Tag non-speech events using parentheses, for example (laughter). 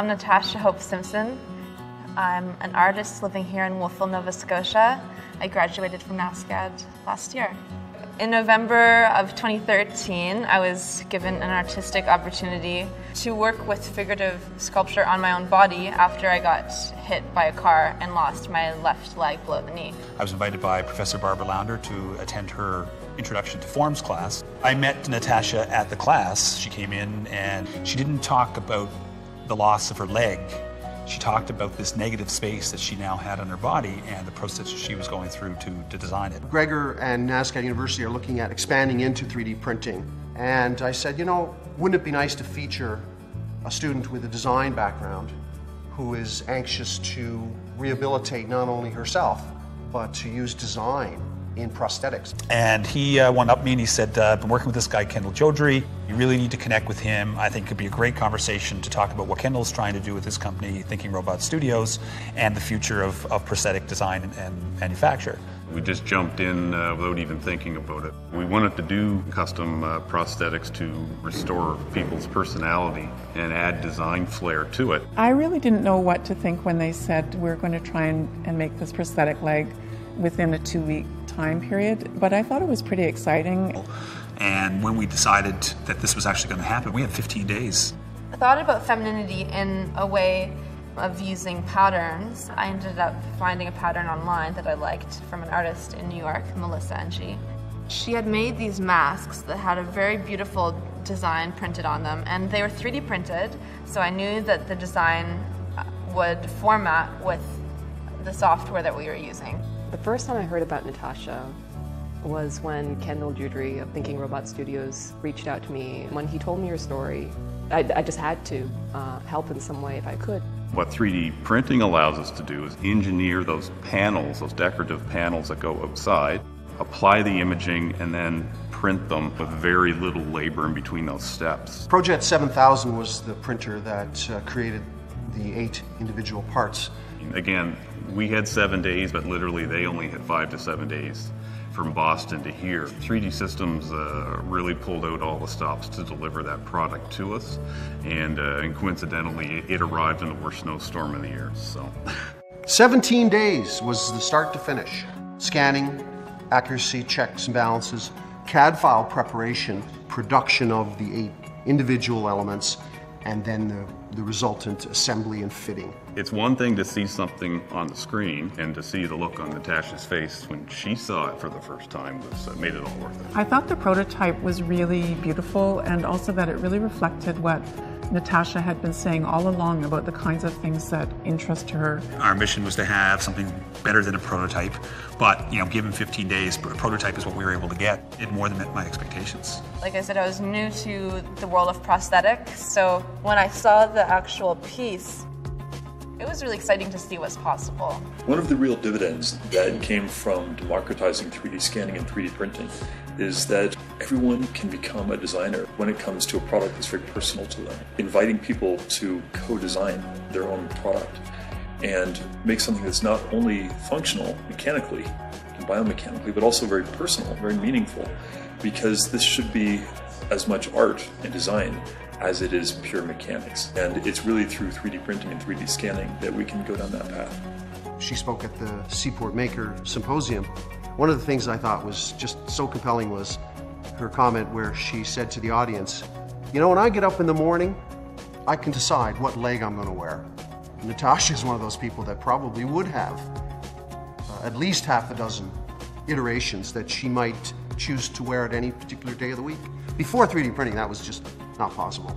I'm Natasha Hope Simpson. I'm an artist living here in Wolfville, Nova Scotia. I graduated from NASCAD last year. In November of 2013, I was given an artistic opportunity to work with figurative sculpture on my own body after I got hit by a car and lost my left leg below the knee. I was invited by Professor Barbara Lounder to attend her Introduction to Forms class. I met Natasha at the class. She came in and she didn't talk about the loss of her leg she talked about this negative space that she now had on her body and the process she was going through to, to design it. Gregor and NASCAD University are looking at expanding into 3D printing. And I said, you know, wouldn't it be nice to feature a student with a design background who is anxious to rehabilitate not only herself, but to use design in prosthetics. And he uh, went up me and he said, uh, I've been working with this guy, Kendall Jodrey. You really need to connect with him. I think it could be a great conversation to talk about what Kendall's trying to do with his company, Thinking Robot Studios, and the future of, of prosthetic design and, and manufacture. We just jumped in uh, without even thinking about it. We wanted to do custom uh, prosthetics to restore people's personality and add design flair to it. I really didn't know what to think when they said we're going to try and, and make this prosthetic leg within a two week time period, but I thought it was pretty exciting. And when we decided that this was actually going to happen, we had 15 days. I thought about femininity in a way of using patterns. I ended up finding a pattern online that I liked from an artist in New York, Melissa Ng. She had made these masks that had a very beautiful design printed on them, and they were 3D printed, so I knew that the design uh, would format with the software that we were using. The first time I heard about Natasha was when Kendall Jodrey of Thinking Robot Studios reached out to me. When he told me your story, I, I just had to uh, help in some way if I could. What 3D printing allows us to do is engineer those panels, those decorative panels that go outside, apply the imaging, and then print them with very little labor in between those steps. ProJet 7000 was the printer that uh, created the eight individual parts. Again, we had seven days, but literally they only had five to seven days from Boston to here. 3D Systems uh, really pulled out all the stops to deliver that product to us, and, uh, and coincidentally, it arrived in the worst snowstorm of the year. So, (laughs) 17 days was the start to finish. Scanning, accuracy checks and balances, CAD file preparation, production of the eight individual elements, and then the the resultant assembly and fitting. It's one thing to see something on the screen and to see the look on Natasha's face when she saw it for the first time was uh, made it all worth it. I thought the prototype was really beautiful and also that it really reflected what Natasha had been saying all along about the kinds of things that interest her. Our mission was to have something better than a prototype, but you know, given 15 days, a prototype is what we were able to get. It more than met my expectations. Like I said, I was new to the world of prosthetics, so when I saw the actual piece, it was really exciting to see what's possible. One of the real dividends that came from democratizing 3D scanning and 3D printing is that everyone can become a designer when it comes to a product that's very personal to them. Inviting people to co-design their own product and make something that's not only functional mechanically and biomechanically, but also very personal, very meaningful, because this should be as much art and design as it is pure mechanics. And it's really through 3D printing and 3D scanning that we can go down that path. She spoke at the Seaport Maker Symposium. One of the things I thought was just so compelling was her comment where she said to the audience, You know, when I get up in the morning, I can decide what leg I'm going to wear. Natasha is one of those people that probably would have uh, at least half a dozen iterations that she might choose to wear at any particular day of the week. Before 3D printing, that was just not possible.